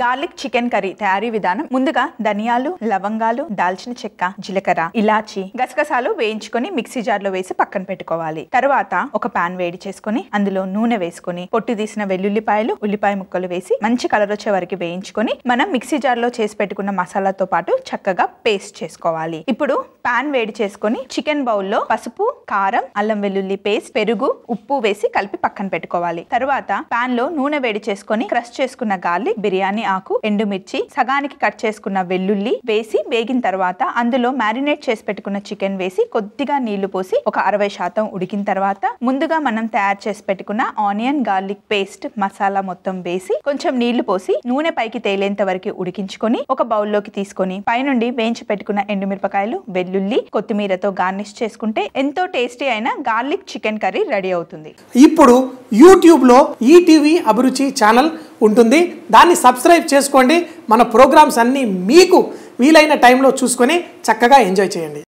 Garlic chicken curry తయారీ విధానం ముందుగా ధనియాలు లవంగాలు దాల్చిన చెక్క జీలకర్ర ఇలాచి గసగసాలు వేయించుకొని మిక్సీ జార్లో వేసి పక్కన పెట్టుకోవాలి. తర్వాత ఒక పాన్ వేడి చేసుకొని అందులో నూనె వేసుకొని పొట్టు తీసిన వెల్లుల్లిపాయలు ఉల్లిపాయ ముక్కలు వేసి మంచి కలర్ వచ్చే వరకు వేయించుకొని మనం మిక్సీ జార్లో చేసి పెట్టుకున్న మసాలాతో పాటు చక్కగా పేస్ట్ చేసుకోవాలి. ఇప్పుడు పాన్ వేడి చేసుకొని చికెన్ బౌల్లో పసుపు కారం అల్లం వెల్లుల్లి పేస్ట్ పెరుగు ఉప్పు వేసి కలిపి పక్కన పెట్టుకోవాలి. తర్వాత పాన్లో నూనె వేడి చేసుకొని క్రష్ చేసుకున్న గార్లిక్ బిర్యానీ ఆకు ఎండుమిర్చి సగానికి కట్ చేసుకున్న వెల్లుల్లి వేసి వేగిన తర్వాత అందులో మ్యారినేట్ చేసి పెట్టుకున్న చికెన్ వేసి కొద్దిగా నీళ్ళు పోసి ఒక అరవై శాతం ఉడికిన తర్వాత ముందుగా మనం తయారు చేసి పెట్టుకున్న ఆనియన్ గార్లిక్ పేస్ట్ మసాలా మొత్తం వేసి కొంచెం నీళ్ళు పోసి నూనె పైకి తేలేంత వరకు ఉడికించుకొని ఒక బౌల్లోకి తీసుకొని పైనుండి వేయించి పెట్టుకున్న ఎండుమిరపకాయలు వెల్లుల్లి కొత్తిమీరతో గార్నిష్ చేసుకుంటే ఎంతో టేస్టీ అయిన గార్లిక్ చికెన్ కర్రీ రెడీ అవుతుంది. ఇప్పుడు యూట్యూబ్లో ఈటీవీ అభిరుచి ఛానల్ ఉంటుంది. దాన్ని సబ్స్క్రైబ్ చేసుకోండి. మన ప్రోగ్రామ్స్ అన్నీ మీకు వీలైన టైంలో చూసుకొని చక్కగా ఎంజాయ్ చేయండి.